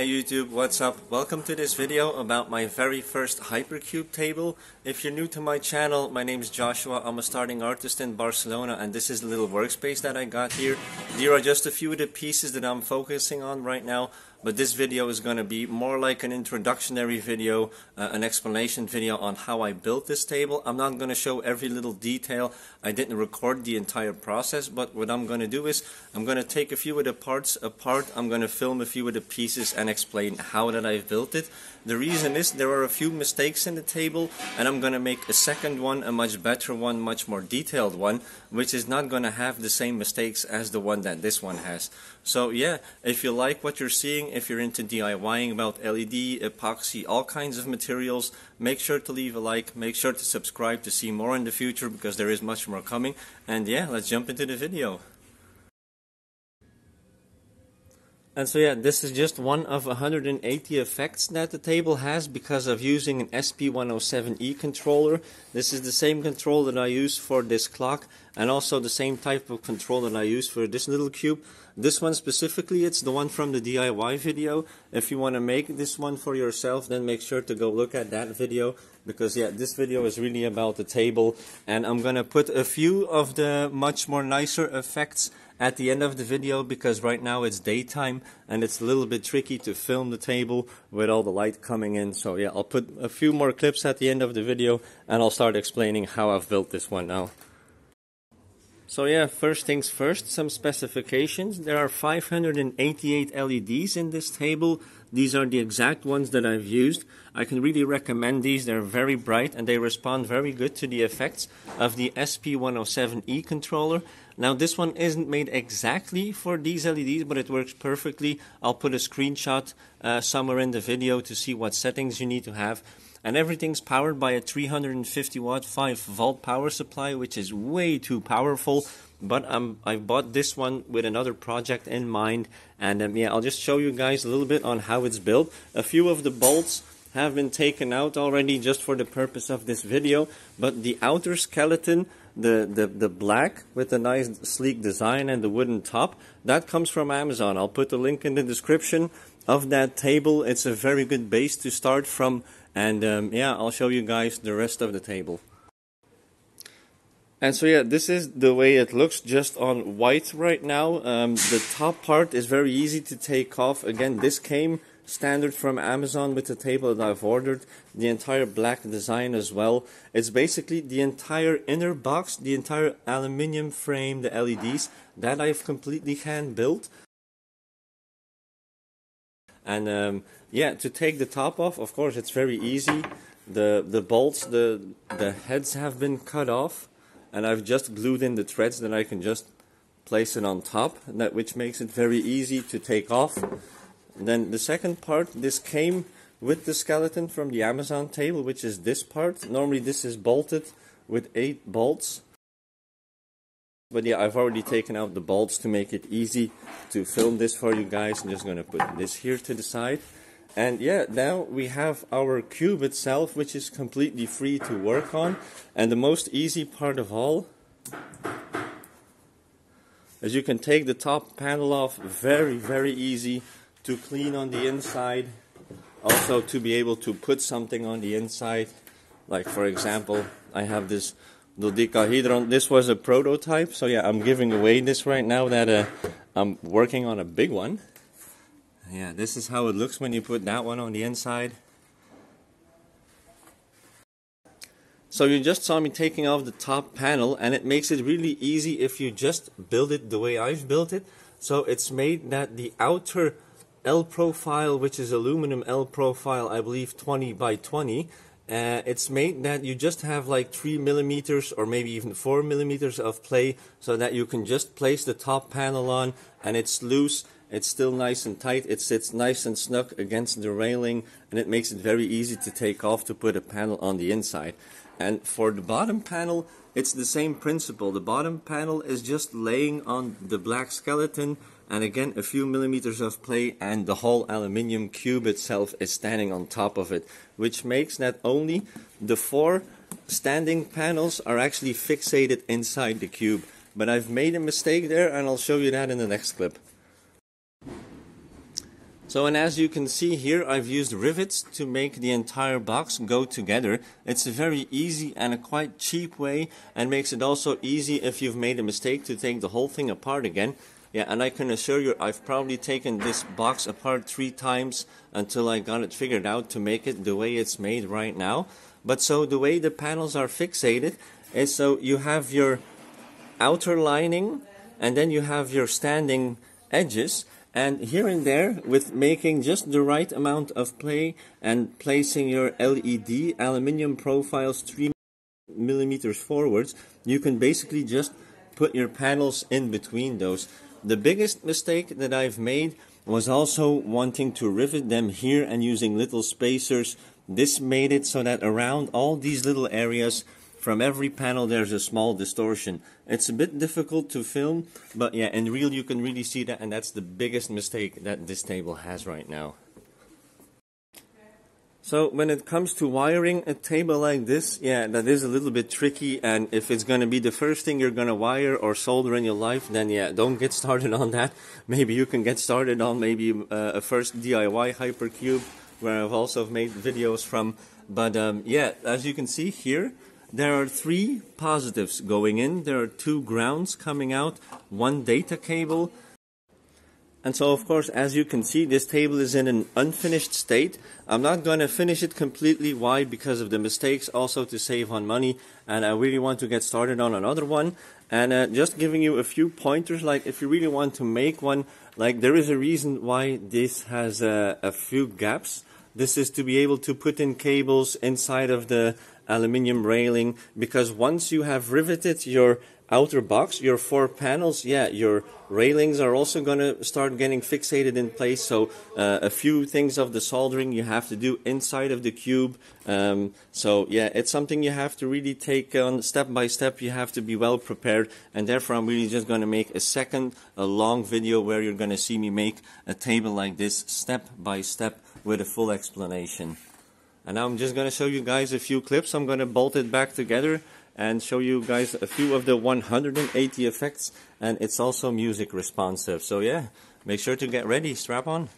Hey YouTube, what's up? Welcome to this video about my very first Hypercube table. If you're new to my channel, my name is Joshua. I'm a starting artist in Barcelona and this is the little workspace that I got here. There are just a few of the pieces that I'm focusing on right now but this video is going to be more like an introductory video, uh, an explanation video on how I built this table. I'm not going to show every little detail. I didn't record the entire process, but what I'm going to do is I'm going to take a few of the parts apart. I'm going to film a few of the pieces and explain how that I've built it. The reason is there are a few mistakes in the table and I'm going to make a second one, a much better one, much more detailed one, which is not going to have the same mistakes as the one that this one has. So yeah, if you like what you're seeing, if you're into DIYing about LED, epoxy, all kinds of materials, make sure to leave a like, make sure to subscribe to see more in the future because there is much more coming. And yeah, let's jump into the video. And so yeah, this is just one of 180 effects that the table has because of using an SP107E controller. This is the same control that I use for this clock and also the same type of control that I use for this little cube. This one specifically, it's the one from the DIY video. If you want to make this one for yourself, then make sure to go look at that video because yeah, this video is really about the table and I'm gonna put a few of the much more nicer effects at the end of the video because right now it's daytime and it's a little bit tricky to film the table with all the light coming in. So yeah, I'll put a few more clips at the end of the video and I'll start explaining how I've built this one now. So yeah, first things first, some specifications. There are 588 LEDs in this table. These are the exact ones that I've used. I can really recommend these. They're very bright and they respond very good to the effects of the SP107E controller. Now this one isn't made exactly for these LEDs, but it works perfectly. I'll put a screenshot uh, somewhere in the video to see what settings you need to have. And everything's powered by a 350 watt 5 volt power supply, which is way too powerful. But um, I bought this one with another project in mind. And um, yeah I'll just show you guys a little bit on how it's built. A few of the bolts have been taken out already just for the purpose of this video. But the outer skeleton the, the, the black with the nice sleek design and the wooden top that comes from Amazon. I'll put the link in the description of that table. It's a very good base to start from and um, yeah I'll show you guys the rest of the table and so yeah, this is the way it looks just on white right now. Um, the top part is very easy to take off. Again, this came standard from Amazon with the table that I've ordered. The entire black design as well. It's basically the entire inner box, the entire aluminium frame, the LEDs that I've completely hand built. And um, yeah, to take the top off, of course, it's very easy. The the bolts, the the heads have been cut off and I've just glued in the threads that I can just place it on top that which makes it very easy to take off. And then the second part this came with the skeleton from the Amazon table which is this part. Normally this is bolted with eight bolts but yeah I've already taken out the bolts to make it easy to film this for you guys I'm just gonna put this here to the side and yeah, now we have our cube itself, which is completely free to work on. And the most easy part of all, as you can take the top panel off, very, very easy to clean on the inside. Also to be able to put something on the inside. Like for example, I have this dodecahedron. This was a prototype, so yeah, I'm giving away this right now that uh, I'm working on a big one yeah, this is how it looks when you put that one on the inside. So you just saw me taking off the top panel and it makes it really easy if you just build it the way I've built it. So it's made that the outer L profile, which is aluminum L profile, I believe 20 by 20, uh, it's made that you just have like 3 millimeters or maybe even 4 millimeters of play so that you can just place the top panel on and it's loose it's still nice and tight. It sits nice and snug against the railing and it makes it very easy to take off to put a panel on the inside. And for the bottom panel, it's the same principle. The bottom panel is just laying on the black skeleton and again a few millimeters of play and the whole aluminium cube itself is standing on top of it which makes that only the four standing panels are actually fixated inside the cube but I've made a mistake there and I'll show you that in the next clip. So and as you can see here, I've used rivets to make the entire box go together. It's a very easy and a quite cheap way and makes it also easy if you've made a mistake to take the whole thing apart again. Yeah, and I can assure you I've probably taken this box apart three times until I got it figured out to make it the way it's made right now. But so the way the panels are fixated is so you have your outer lining and then you have your standing edges and here and there with making just the right amount of play and placing your LED aluminium profiles 3 millimeters forwards you can basically just put your panels in between those the biggest mistake that I've made was also wanting to rivet them here and using little spacers this made it so that around all these little areas from every panel there's a small distortion. It's a bit difficult to film, but yeah, in real you can really see that and that's the biggest mistake that this table has right now. So when it comes to wiring a table like this, yeah, that is a little bit tricky and if it's going to be the first thing you're going to wire or solder in your life, then yeah, don't get started on that. Maybe you can get started on maybe uh, a first DIY hypercube where I've also made videos from. But um, yeah, as you can see here, there are three positives going in, there are two grounds coming out, one data cable, and so of course as you can see this table is in an unfinished state. I'm not going to finish it completely. Why? Because of the mistakes also to save on money and I really want to get started on another one. And uh, just giving you a few pointers like if you really want to make one like there is a reason why this has uh, a few gaps. This is to be able to put in cables inside of the aluminium railing because once you have riveted your outer box, your four panels, yeah, your railings are also going to start getting fixated in place. So uh, a few things of the soldering you have to do inside of the cube. Um, so yeah, it's something you have to really take on step by step. You have to be well prepared. And therefore, I'm really just going to make a second, a long video where you're going to see me make a table like this step by step with a full explanation. And now I'm just going to show you guys a few clips. I'm going to bolt it back together and show you guys a few of the 180 effects. And it's also music responsive. So yeah, make sure to get ready. Strap on.